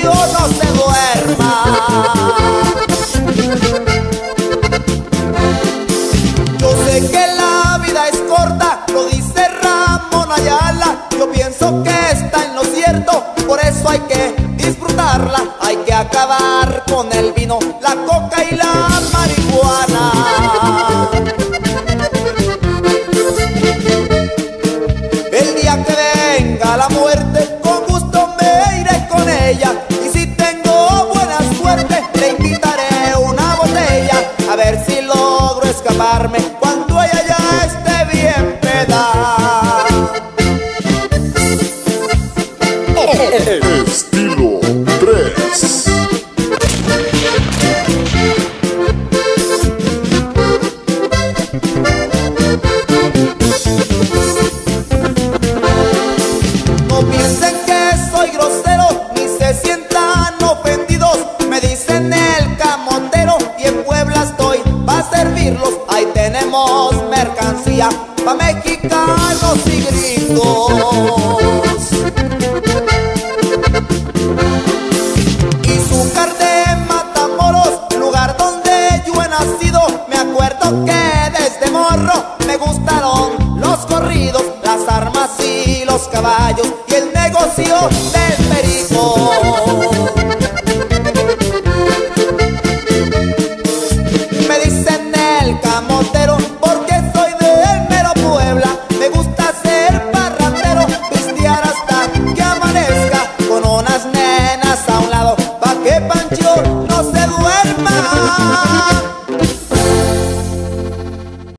Panchito no se duerma. Yo sé que la vida es corta, lo dice Ramón Ayala. Yo pienso que está en lo cierto, por eso hay que disfrutarla. Hay que acabar con el vino, la coca y la marihuana. Escaparme cuando ella ya esté bien peda. Estilo 3. No piensen que soy grosero. mercancía pa' mexicanos y gringos. Y su de Matamoros, lugar donde yo he nacido, me acuerdo que desde morro me gustaron los corridos, las armas y los caballos y el negocio de Bye.